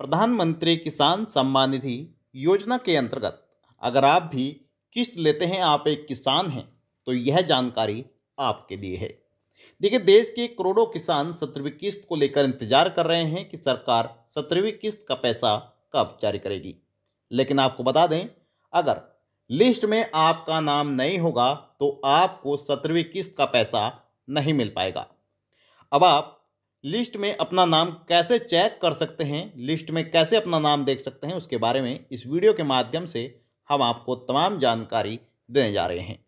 प्रधानमंत्री किसान सम्मान निधि योजना के अंतर्गत अगर आप भी किस्त लेते हैं, आप एक किसान हैं तो यह जानकारी आपके लिए है। देखिए, देश के करोड़ों किसान सत्रहवीं किस्त को लेकर इंतज़ार कर रहे हैं कि सरकार सत्रहवीं किस्त का पैसा कब जारी करेगी। लेकिन आपको बता दें, अगर लिस्ट में आपका नाम नहीं होगा तो आपको सत्रहवीं किस्त का पैसा नहीं मिल पाएगा। अब आप लिस्ट में अपना नाम कैसे चेक कर सकते हैं, लिस्ट में कैसे अपना नाम देख सकते हैं, उसके बारे में इस वीडियो के माध्यम से हम आपको तमाम जानकारी देने जा रहे हैं।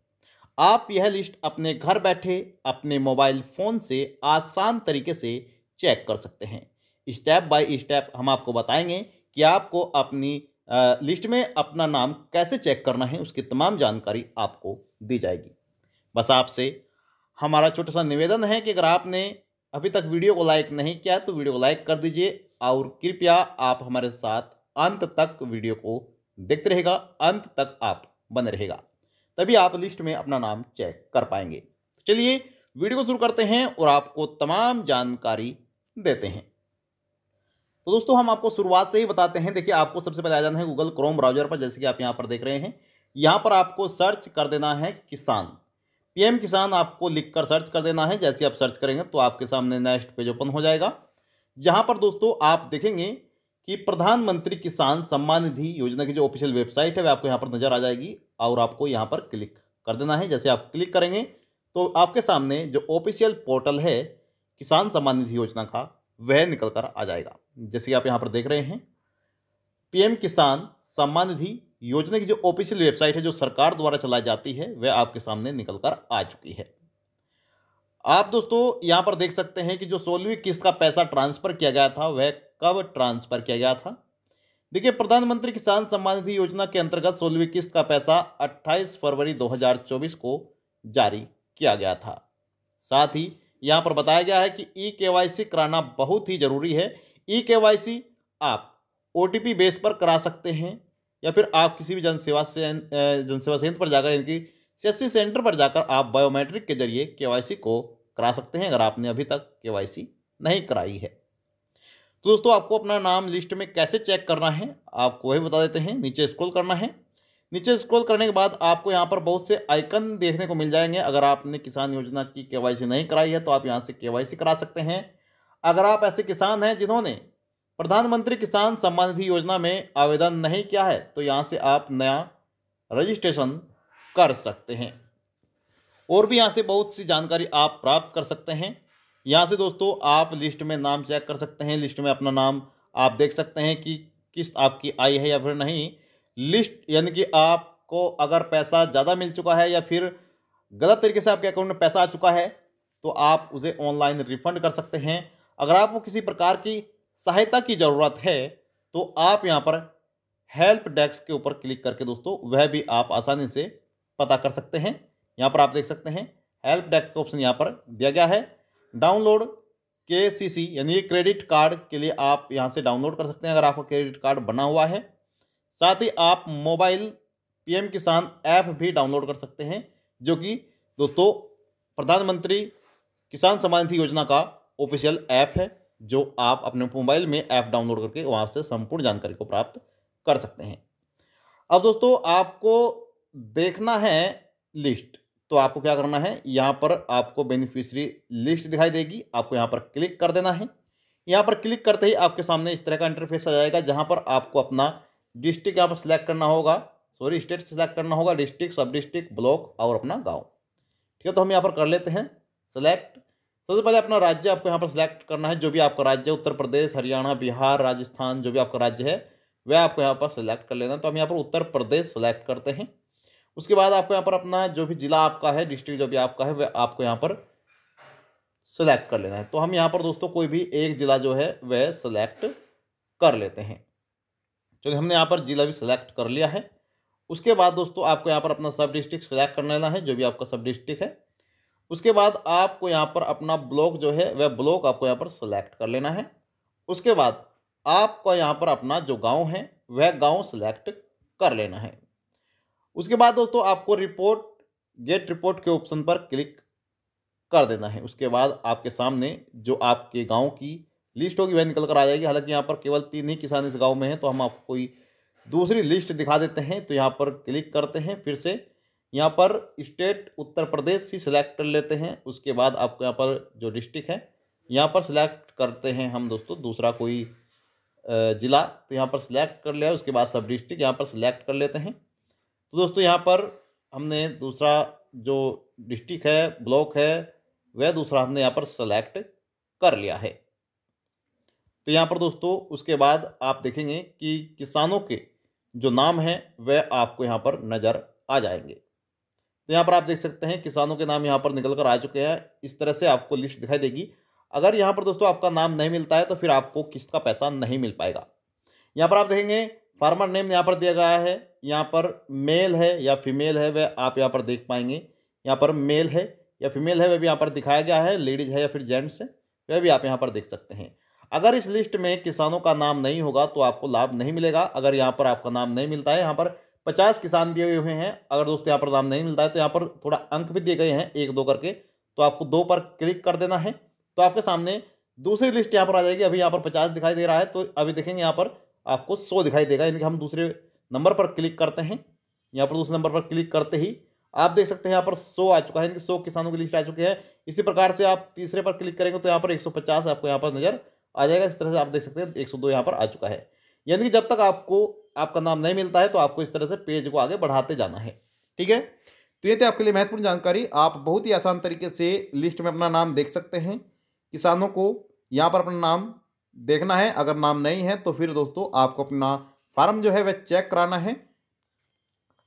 आप यह लिस्ट अपने घर बैठे, अपने मोबाइल फ़ोन से आसान तरीके से चेक कर सकते हैं। स्टेप बाय स्टेप हम आपको बताएँगे कि आपको अपनी लिस्ट में अपना नाम कैसे चेक करना है, उसकी तमाम जानकारी आपको दी जाएगी। बस आपसे हमारा छोटा सा निवेदन है कि अगर आपने अभी तक वीडियो को लाइक नहीं किया तो वीडियो को लाइक कर दीजिए और कृपया आप हमारे साथ अंत तक वीडियो को देखते रहेगा, अंत तक आप बने रहेगा, तभी आप लिस्ट में अपना नाम चेक कर पाएँगे। चलिए, वीडियो को शुरू करते हैं और आपको तमाम जानकारी देते हैं। तो दोस्तों, हम आपको शुरुआत से ही बताते हैं। देखिए, आपको सबसे पहले आ जाना है गूगल क्रोम ब्राउज़र पर, जैसे कि आप यहाँ पर देख रहे हैं। यहाँ पर आपको सर्च कर देना है किसान। पीएम किसान आपको लिखकर सर्च कर देना है। जैसे आप सर्च करेंगे तो आपके सामने नेक्स्ट पेज ओपन हो जाएगा। जहाँ पर दोस्तों आप देखेंगे कि प्रधानमंत्री किसान सम्मान निधि योजना की जो ऑफिशियल वेबसाइट है, वह आपको यहाँ पर नज़र आ जाएगी और आपको यहाँ पर क्लिक कर देना है। जैसे आप क्लिक करेंगे तो आपके सामने जो ऑफिशियल पोर्टल है किसान सम्मान निधि योजना का, वह निकल कर आ जाएगा। जैसे कि आप यहाँ पर देख रहे हैं, पीएम किसान सम्मान निधि योजना की जो ऑफिशियल वेबसाइट है, जो सरकार द्वारा चलाई जाती है, वह आपके सामने निकल कर आ चुकी है। आप दोस्तों यहाँ पर देख सकते हैं कि जो सोलहवीं किस्त का पैसा ट्रांसफ़र किया गया था, वह कब ट्रांसफ़र किया गया था? देखिए, प्रधानमंत्री किसान सम्मान निधि योजना के अंतर्गत सोलहवीं किस्त का पैसा 28 फरवरी 2024 को जारी किया गया था। साथ ही यहाँ पर बताया गया है कि ई के कराना बहुत ही ज़रूरी है। ई के आप ओ बेस पर करा सकते हैं। या फिर आप किसी भी जनसेवा से जनसेवा केंद्र पर जाकर इनकी सीएससी सेंटर पर जाकर आप बायोमेट्रिक के ज़रिए के को करा सकते हैं, अगर आपने अभी तक के नहीं कराई है। तो दोस्तों, आपको अपना नाम लिस्ट में कैसे चेक करना है, आपको वही बता देते हैं। नीचे स्क्रॉल करना है। नीचे स्क्रॉल करने के बाद आपको यहाँ पर बहुत से आइकन देखने को मिल जाएँगे। अगर आपने किसान योजना की के नहीं कराई है तो आप यहाँ से के करा सकते हैं। अगर आप ऐसे किसान हैं जिन्होंने प्रधानमंत्री किसान सम्मान निधि योजना में आवेदन नहीं किया है तो यहाँ से आप नया रजिस्ट्रेशन कर सकते हैं। और भी यहाँ से बहुत सी जानकारी आप प्राप्त कर सकते हैं। यहाँ से दोस्तों, आप लिस्ट में नाम चेक कर सकते हैं। लिस्ट में अपना नाम आप देख सकते हैं कि किस आपकी आई है या फिर नहीं। लिस्ट, यानी कि आपको अगर पैसा ज़्यादा मिल चुका है या फिर गलत तरीके से आपके अकाउंट में पैसा आ चुका है तो आप उसे ऑनलाइन रिफंड कर सकते हैं। अगर आपको किसी प्रकार की सहायता की ज़रूरत है तो आप यहाँ पर हेल्प डेस्क के ऊपर क्लिक करके दोस्तों, वह भी आप आसानी से पता कर सकते हैं। यहाँ पर आप देख सकते हैं हेल्प डेस्क का ऑप्शन यहाँ पर दिया गया है। डाउनलोड के सी सी यानी क्रेडिट कार्ड के लिए आप यहाँ से डाउनलोड कर सकते हैं, अगर आपका क्रेडिट कार्ड बना हुआ है। साथ ही आप मोबाइल पीएम किसान ऐप भी डाउनलोड कर सकते हैं, जो कि दोस्तों, प्रधानमंत्री किसान सम्मान निधि योजना का ऑफिशियल ऐप है। जो आप अपने मोबाइल में ऐप डाउनलोड करके वहाँ से संपूर्ण जानकारी को प्राप्त कर सकते हैं। अब दोस्तों, आपको देखना है लिस्ट। तो आपको क्या करना है? यहाँ पर आपको बेनिफिशरी लिस्ट दिखाई देगी। आपको यहाँ पर क्लिक कर देना है। यहाँ पर क्लिक करते ही आपके सामने इस तरह का इंटरफेस आ जाएगा, जहाँ पर आपको अपना डिस्ट्रिक्ट यहाँ पर सिलेक्ट करना होगा। सॉरी स्टेट सेलेक्ट करना होगा। डिस्ट्रिक्ट सब डिस्ट्रिक्ट ब्लॉक और अपना गाँव। ठीक है तो हम यहाँ पर कर लेते हैं। सेलेक्ट सबसे पहले अपना राज्य आपको यहाँ पर सिलेक्ट करना है, जो भी आपका राज्य है, उत्तर प्रदेश, हरियाणा, बिहार, राजस्थान, जो भी आपका राज्य है, वह आपको यहाँ पर सिलेक्ट कर लेना है। तो हम यहाँ पर उत्तर प्रदेश सेलेक्ट करते हैं। उसके बाद आपको यहाँ पर अपना जो भी जिला आपका है डिस्ट्रिक्ट जो भी आपका है, वह आपको यहाँ पर सेलेक्ट कर लेना है। तो हम यहाँ पर दोस्तों कोई भी एक जिला जो है, वह सेलेक्ट कर लेते हैं। चलिए, हमने यहाँ पर जिला भी सिलेक्ट कर लिया है। उसके बाद दोस्तों आपको यहाँ पर अपना सब डिस्ट्रिक्ट सेलेक्ट कर लेना है, जो भी आपका सब डिस्ट्रिक्ट है। उसके बाद आपको यहाँ पर अपना ब्लॉक जो है, वह ब्लॉक आपको यहाँ पर सेलेक्ट कर लेना है। उसके बाद आपको यहाँ पर अपना जो गाँव है, वह गाँव सेलेक्ट कर लेना है। उसके बाद दोस्तों आपको रिपोर्ट गेट रिपोर्ट के ऑप्शन पर क्लिक कर देना है। उसके बाद आपके सामने जो आपके गाँव की लिस्ट होगी, वह निकल कर आ जाएगी। हालाँकि यहाँ पर केवल तीन ही किसान इस गाँव में हैं तो हम आपको कोई दूसरी लिस्ट दिखा देते हैं तो यहाँ पर क्लिक करते हैं, फिर से यहाँ पर स्टेट उत्तर प्रदेश ही सिलेक्ट कर लेते हैं, उसके बाद आपको यहाँ पर जो डिस्ट्रिक्ट है, यहाँ पर सिलेक्ट करते हैं हम दोस्तों, दूसरा कोई ज़िला तो यहाँ पर सिलेक्ट कर लिया, उसके बाद सब डिस्ट्रिक्ट यहाँ पर सिलेक्ट कर लेते हैं। तो दोस्तों यहाँ पर हमने दूसरा जो डिस्ट्रिक्ट है ब्लॉक है, वह दूसरा हमने यहाँ पर सेलेक्ट कर लिया है। तो यहाँ पर दोस्तों, उसके बाद आप देखेंगे कि किसानों के जो नाम हैं, वह आपको यहाँ पर नज़र आ जाएँगे। तो यहाँ पर आप देख सकते हैं किसानों के नाम यहाँ पर निकल कर आ चुके हैं इस तरह से आपको लिस्ट दिखाई देगी अगर यहाँ पर दोस्तों आपका नाम नहीं मिलता है तो फिर आपको किस्त का पैसा नहीं मिल पाएगा यहाँ पर आप देखेंगे फार्मर नेम यहाँ पर दिया गया है यहाँ पर मेल है या फीमेल है वह आप यहाँ पर देख पाएँगे यहाँ पर मेल है या फीमेल है वह भी यहाँ पर दिखाया गया है लेडीज़ है या फिर जेंट्स है वह भी आप यहाँ पर देख सकते हैं अगर इस लिस्ट में किसानों का नाम नहीं होगा तो आपको लाभ नहीं मिलेगा अगर यहाँ पर आपका नाम नहीं मिलता है यहाँ पर पचास किसान दिए हुए हैं अगर दोस्तों यहाँ पर नाम नहीं मिलता है तो यहाँ पर थोड़ा अंक भी दिए गए हैं एक दो करके तो आपको दो पर क्लिक कर देना है तो आपके सामने दूसरी लिस्ट यहाँ पर आ जाएगी अभी यहाँ पर पचास दिखाई दे रहा है तो अभी देखेंगे यहाँ पर आपको सौ दिखाई देगा यानी कि हम दूसरे नंबर पर क्लिक करते हैं यहाँ पर दूसरे नंबर पर क्लिक करते ही आप देख सकते हैं यहाँ पर सौ आ चुका है यानी कि सौ किसानों की लिस्ट आ चुकी है इसी प्रकार से आप तीसरे पर क्लिक करेंगे तो यहाँ पर एक सौ पचास आपको यहाँ पर नज़र आ जाएगा इस तरह से आप देख सकते हैं एक सौ दो यहाँ पर आ चुका है यानी कि जब तक आपको, आपका नाम नहीं मिलता है तो आपको इस तरह से पेज को आगे बढ़ाते जाना है। ठीक है? तो ये थे आपके लिए महत्वपूर्ण जानकारी। आप बहुत ही आसान तरीके से लिस्ट में अपना नाम देख सकते हैं। किसानों को यहाँ पर अपना नाम देखना है। अगर नाम नहीं है तो फिर दोस्तों आपको अपना फार्म जो है, वह चेक कराना है।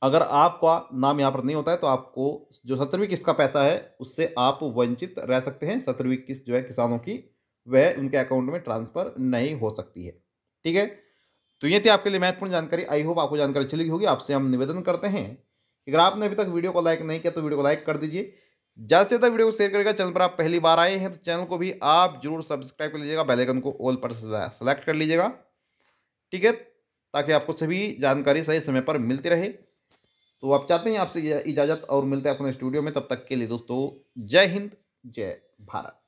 अगर आपका नाम यहाँ पर नहीं होता है तो आपको जो सत्रहवीं किस्त का पैसा है, उससे आप वंचित रह सकते हैं। सत्रहवीं किस्त जो है किसानों की, वह उनके अकाउंट में ट्रांसफ़र नहीं हो सकती है। ठीक है? तो ये थी आपके लिए महत्वपूर्ण जानकारी। आई होप आपको जानकारी अच्छी लगी होगी। आपसे हम निवेदन करते हैं कि अगर आपने अभी तक वीडियो को लाइक नहीं किया तो वीडियो को लाइक कर दीजिए। ज़्यादा से ज़्यादा वीडियो को शेयर करेगा चैनल पर आप पहली बार आए हैं तो चैनल को भी आप ज़रूर सब्सक्राइब कर लीजिएगा। बेलाइकन को ऑल पर सेलेक्ट कर लीजिएगा। ठीक है? ताकि आपको सभी जानकारी सही समय पर मिलती रहे। तो आप चाहते हैं आपसे इजाज़त और मिलते हैं अपने स्टूडियो में। तब तक के लिए दोस्तों, जय हिंद, जय भारत।